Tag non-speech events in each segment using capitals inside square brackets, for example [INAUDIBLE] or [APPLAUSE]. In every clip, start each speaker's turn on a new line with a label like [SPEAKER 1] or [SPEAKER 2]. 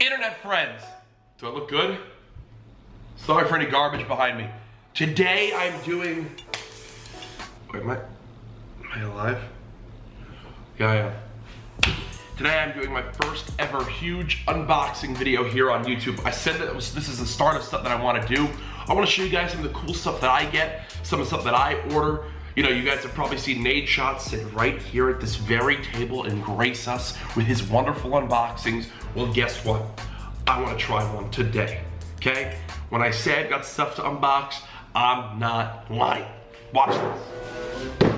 [SPEAKER 1] Internet friends, do I look good? Sorry for any garbage behind me. Today I'm doing, wait, am I, am I alive? Yeah, I am. Today I'm doing my first ever huge unboxing video here on YouTube. I said that was, this is the start of stuff that I wanna do. I wanna show you guys some of the cool stuff that I get, some of the stuff that I order. You know, you guys have probably seen Nadeshot sit right here at this very table and grace us with his wonderful unboxings. Well, guess what? I wanna try one today, okay? When I say I've got stuff to unbox, I'm not lying. Watch this.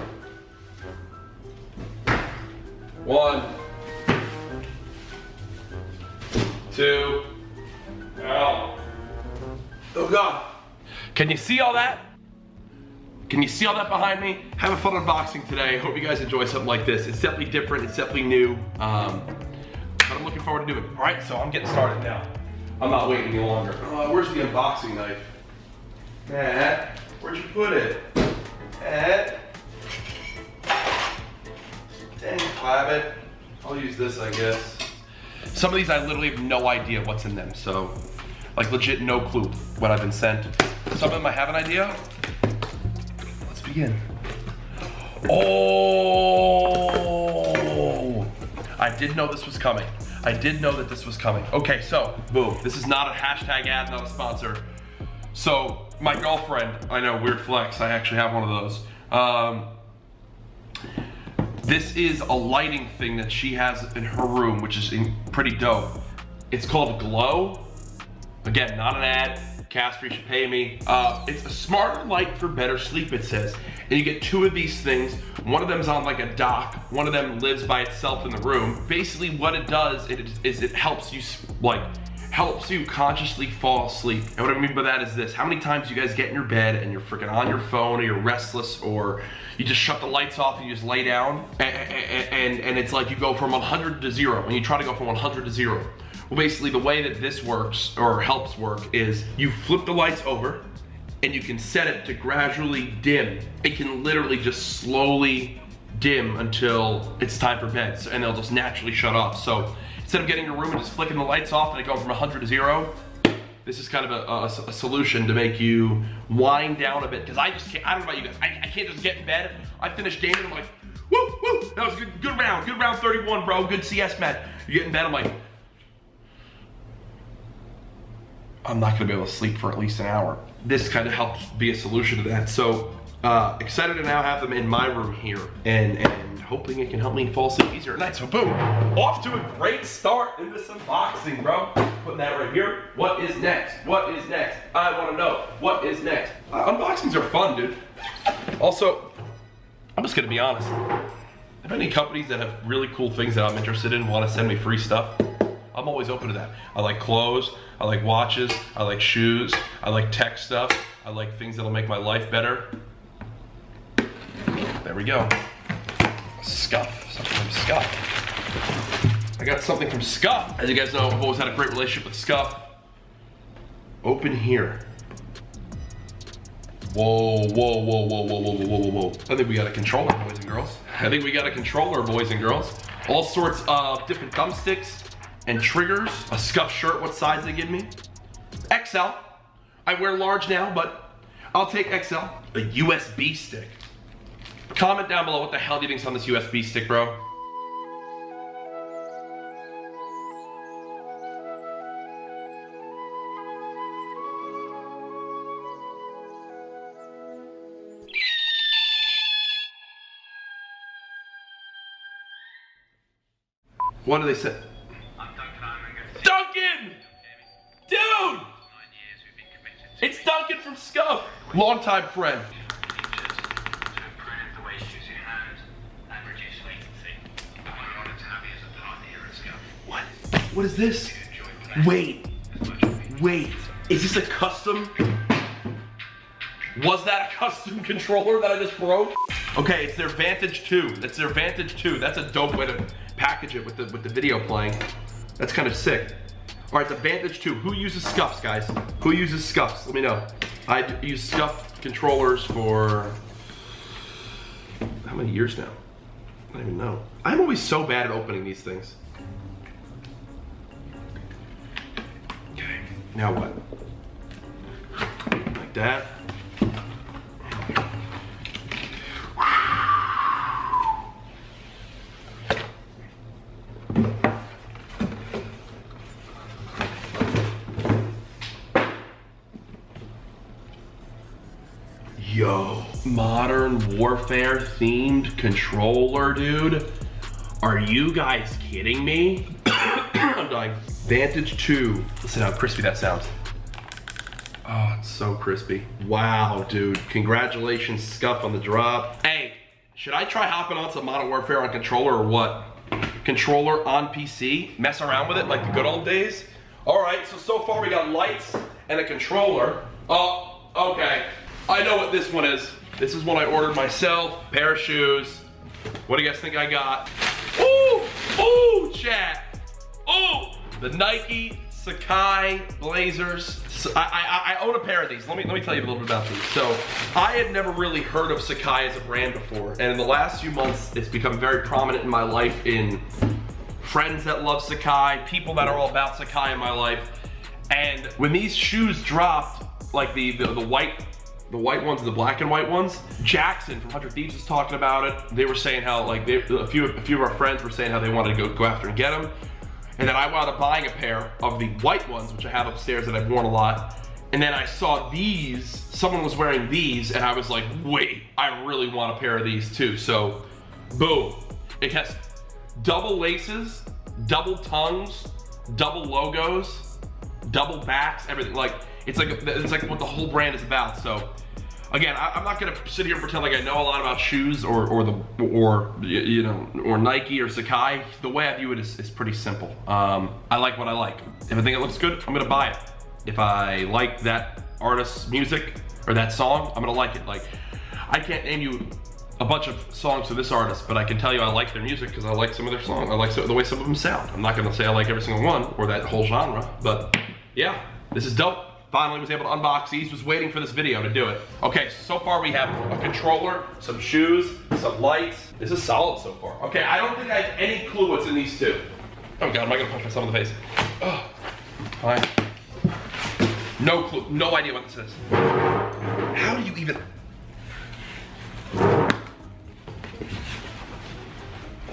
[SPEAKER 1] One, two, ow. Oh God. Can you see all that? Can you see all that behind me? Have a fun unboxing today. Hope you guys enjoy something like this. It's definitely different, it's definitely new. Um, but I'm looking forward to doing it. All right, so I'm getting started now. I'm not waiting any longer. Uh, where's the unboxing knife? Matt, where'd you put it? Matt. Dang, Clabbit. I'll use this, I guess. Some of these I literally have no idea what's in them, so like legit no clue what I've been sent. Some of them I have an idea. Oh, I did know this was coming. I did know that this was coming. Okay, so boom. This is not a hashtag ad, not a sponsor. So my girlfriend, I know, weird flex. I actually have one of those. Um, this is a lighting thing that she has in her room, which is pretty dope. It's called Glow. Again, not an ad. Casper, should pay me. Uh, it's a smarter light for better sleep, it says. And you get two of these things. One of them's on like a dock. One of them lives by itself in the room. Basically what it does is it helps you like helps you consciously fall asleep. And what I mean by that is this. How many times you guys get in your bed and you're freaking on your phone or you're restless or you just shut the lights off and you just lay down and, and, and it's like you go from 100 to zero and you try to go from 100 to zero. Well, basically the way that this works or helps work is you flip the lights over and you can set it to gradually dim. It can literally just slowly dim until it's time for bed and they'll just naturally shut off. So instead of getting your room and just flicking the lights off and it going from 100 to zero, this is kind of a, a, a solution to make you wind down a bit. Because I just can't, I don't know about you guys, I, I can't just get in bed. I finish gaming, I'm like, woo, woo, that was a good, good round, good round 31, bro, good CS, man. You get in bed, I'm like, I'm not gonna be able to sleep for at least an hour. This kind of helps be a solution to that. So uh, excited to now have them in my room here and, and hoping it can help me fall asleep easier at night. So boom, off to a great start in this unboxing, bro. Putting that right here. What is next? What is next? I wanna know, what is next? Uh, unboxings are fun, dude. Also, I'm just gonna be honest. If any companies that have really cool things that I'm interested in wanna send me free stuff, I'm always open to that. I like clothes, I like watches, I like shoes, I like tech stuff, I like things that'll make my life better. There we go. SCUF, something from SCUF. I got something from SCUF. As you guys know, I've always had a great relationship with SCUF. Open here. Whoa, whoa, whoa, whoa, whoa, whoa, whoa, whoa, whoa. I think we got a controller, boys and girls. I think we got a controller, boys and girls. All sorts of different thumbsticks and triggers. A SCUF shirt, what size they give me? XL. I wear large now, but I'll take XL. A USB stick. Comment down below what the hell do you think's on this USB stick, bro? What do they say? I'm Duncan. Duncan! Dude! It's Duncan from SCUF! Longtime friend. What is this? Wait. Wait. Is this a custom? Was that a custom [LAUGHS] controller that I just broke? Okay, it's their Vantage 2. That's their Vantage 2. That's a dope way to package it with the with the video playing. That's kind of sick. All right, the Vantage 2. Who uses SCUFs, guys? Who uses SCUFs? Let me know. I use SCUF controllers for how many years now? I don't even know. I'm always so bad at opening these things. Now what? Like that. Yo, modern warfare themed controller, dude. Are you guys kidding me? [COUGHS] I'm dying. Vantage 2. Listen how crispy that sounds. Oh, it's so crispy. Wow, dude. Congratulations, SCUF, on the drop. Hey, should I try hopping on some Modern Warfare on controller or what? Controller on PC? Mess around with it like the good old days? All right, so so far we got lights and a controller. Oh, okay. I know what this one is. This is one I ordered myself. Pair of shoes. What do you guys think I got? Ooh, ooh, chat. Ooh, the Nike Sacai Blazers. I, I, I, own a pair of these. Let me, let me tell you a little bit about these. So I had never really heard of Sacai as a brand before. And in the last few months, it's become very prominent in my life in friends that love Sacai, people that are all about Sacai in my life. And when these shoes dropped, like the, the, the white the white ones and the black and white ones. Jackson from 100 Thieves was talking about it. They were saying how like they, a few a few of our friends were saying how they wanted to go, go after and get them. And then I wound up buying a pair of the white ones, which I have upstairs that I've worn a lot. And then I saw these, someone was wearing these, and I was like, wait, I really want a pair of these too. So, boom. It has double laces, double tongues, double logos, double backs, everything. Like, it's like it's like what the whole brand is about. So again, I, am not gonna sit here and pretend like I know a lot about shoes or or the or you know or Nike or Sacai. The way I view it is, is pretty simple. Um, I like what I like. If I think it looks good, I'm gonna buy it. If I like that artist's music or that song, I'm gonna like it. Like I can't name you a bunch of songs of this artist, but I can tell you I like their music because I like some of their songs. I like the way some of them sound. I'm not gonna say I like every single one or that whole genre, but yeah, this is dope finally was able to unbox these, was waiting for this video to do it. Okay, so far we have a controller, some shoes, some lights. This is solid so far. Okay, I don't think I have any clue what's in these two. Oh God, am I gonna punch myself in the face? Oh, fine. No clue, no idea what this is. How do you even?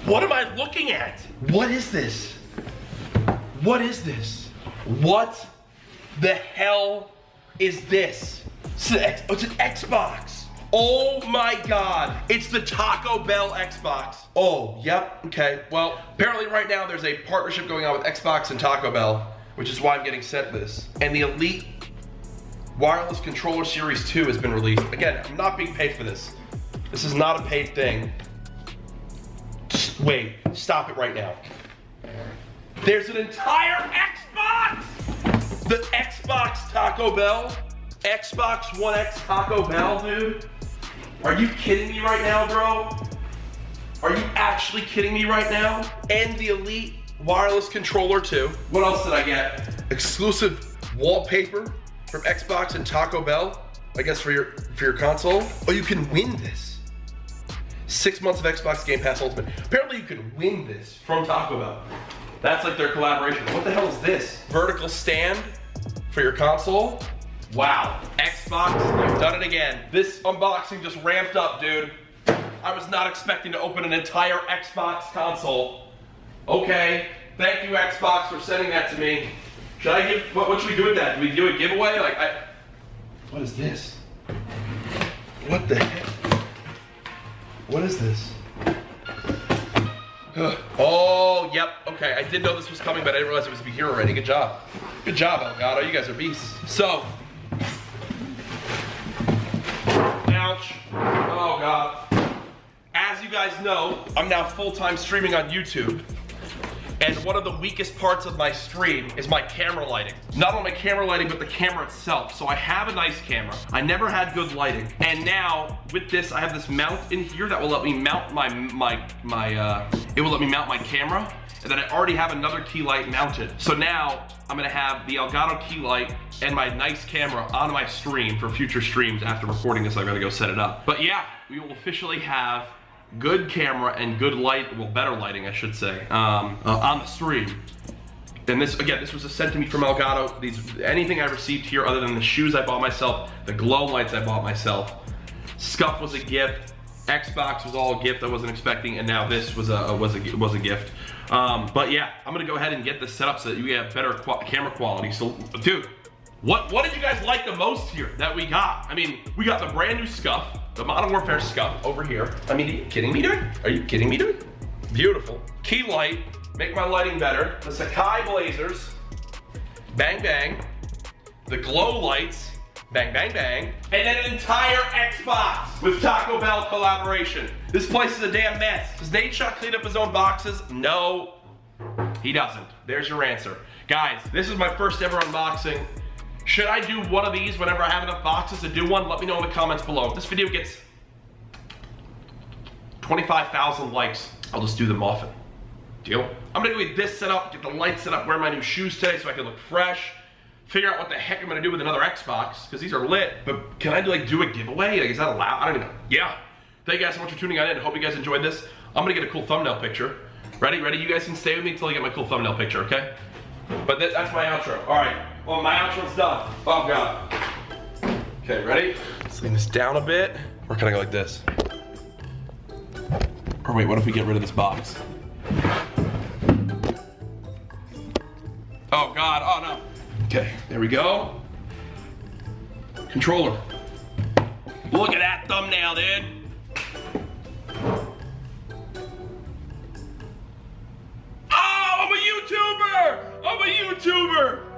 [SPEAKER 1] What am I looking at? What is this? What is this? What the hell is this? It's an, X, oh, it's an Xbox. Oh my God. It's the Taco Bell Xbox. Oh, yep, okay. Well, apparently right now there's a partnership going on with Xbox and Taco Bell, which is why I'm getting sent this. And the Elite Wireless Controller Series 2 has been released. Again, I'm not being paid for this. This is not a paid thing. Wait, stop it right now. There's an entire Xbox! The Xbox Taco Bell? Xbox One X Taco Bell, dude? Are you kidding me right now, bro? Are you actually kidding me right now? And the Elite wireless controller too. What else did I get? Exclusive wallpaper from Xbox and Taco Bell. I guess for your for your console. Oh, you can win this. Six months of Xbox Game Pass Ultimate. Apparently you can win this from Taco Bell. That's like their collaboration. What the hell is this? Vertical stand for your console? Wow. Xbox, you've done it again. This unboxing just ramped up, dude. I was not expecting to open an entire Xbox console. Okay, thank you Xbox for sending that to me. Should I give, what, what should we do with that? Do we do a giveaway? Like, I, what is this? What the heck? What is this? oh, yep, okay. I did know this was coming, but I didn't realize it was to be here already. Good job. Good job, Elgato. You guys are beasts. So, ouch. Oh, God. As you guys know, I'm now full-time streaming on YouTube. And one of the weakest parts of my stream is my camera lighting. Not only camera lighting, but the camera itself. So I have a nice camera. I never had good lighting. And now, with this, I have this mount in here that will let me mount my, my, my, uh, it will let me mount my camera. And then I already have another key light mounted. So now, I'm gonna have the Elgato key light and my nice camera on my stream for future streams. After recording this, I gotta go set it up. But yeah, we will officially have good camera and good light, well, better lighting, I should say, um, uh, on the stream. And this, again, this was a sent to me from Elgato. These, anything I received here other than the shoes I bought myself, the glow lights I bought myself. SCUF was a gift. Xbox was all a gift I wasn't expecting, and now this was a was a was a gift. Um, but yeah, I'm gonna go ahead and get this set up so that you have better qu camera quality. So, dude, what what did you guys like the most here that we got? I mean, we got the brand new Scuff, the Modern Warfare SCUF over here. I mean, are you kidding me, dude? Are you kidding me, dude? Beautiful. Key light, make my lighting better. The Sacai Blazers, bang bang. The glow lights, bang bang bang. And an entire Xbox with Taco Bell collaboration. This place is a damn mess. Does Nadeshot clean up his own boxes? No, he doesn't. There's your answer. Guys, this is my first ever unboxing. Should I do one of these whenever I have enough boxes to do one? Let me know in the comments below. This video gets 25,000 likes, I'll just do them often. Deal? I'm gonna do this setup, get the lights set up, wear my new shoes today so I can look fresh, figure out what the heck I'm gonna do with another Xbox, because these are lit, but can I do, like do a giveaway? Like, is that allowed? I don't even know. Yeah. Thank you guys so much for tuning in. Hope you guys enjoyed this. I'm gonna get a cool thumbnail picture. Ready? Ready? You guys can stay with me until I get my cool thumbnail picture, okay? But th that's my outro. All right. Well, my outro's done. Oh, God. Okay, ready? Let's lean this down a bit. Or can I go like this? Or wait, what if we get rid of this box? Oh God, oh no. Okay, there we go. Controller. Look at that thumbnail, dude. Oh, I'm a YouTuber! I'm a YouTuber!